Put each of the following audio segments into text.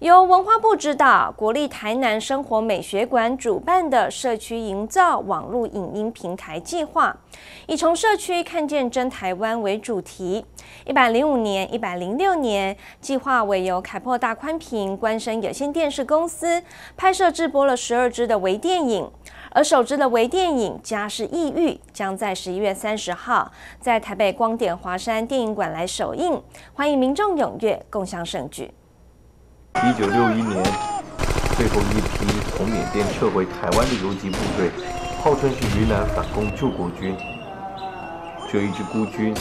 由文化部指导、国立台南生活美学馆主办的社区营造网络影音平台计划，以从社区看见真台湾为主题。一百零五年、一百零六年，计划为由凯擘大宽屏官生有线电视公司拍摄制播了十二支的微电影，而首支的微电影《家是异域》将在十一月三十号在台北光点华山电影馆来首映，欢迎民众踊跃共享盛举。一九六一年，最后一批从缅甸撤回台湾的游击部队，号称是云南反共救国军。这一支孤军，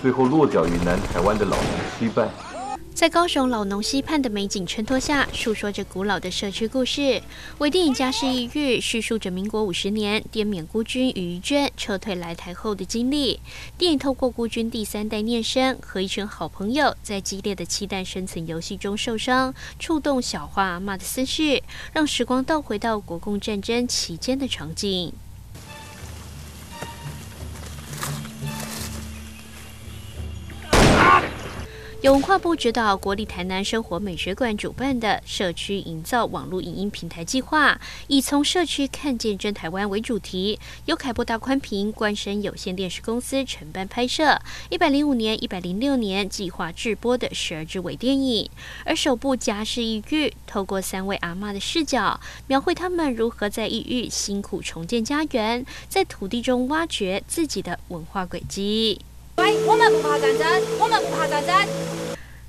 最后落脚于南台湾的老农西败。在高雄老农溪畔的美景衬托下，诉说着古老的社区故事。微电影《家事异域》叙述着民国五十年滇缅孤军于娟撤退来台后的经历。电影透过孤军第三代念生和一群好朋友在激烈的期待生存游戏中受伤，触动小花阿妈的思绪，让时光倒回到国共战争期间的场景。由文化部指导、国立台南生活美学馆主办的社区营造网络影音平台计划，以从社区看见真台湾为主题，由凯擘大宽屏官生有线电视公司承办拍摄。一百零五年、一百零六年计划制播的十二支微电影，而首部家事异域，透过三位阿妈的视角，描绘他们如何在异域辛苦重建家园，在土地中挖掘自己的文化轨迹。我们不怕战争，我们不怕战争。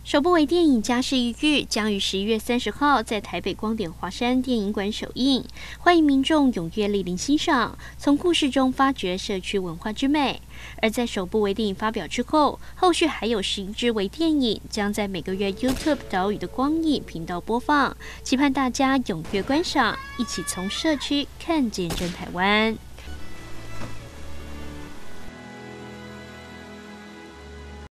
首部微电影《家事异域》将于十一月三十号在台北光点华山电影馆首映，欢迎民众踊跃莅临欣赏，从故事中发掘社区文化之美。而在首部微电影发表之后，后续还有十一支微电影将在每个月 YouTube 岛屿的光影频道播放，期盼大家踊跃观赏，一起从社区看见真台湾。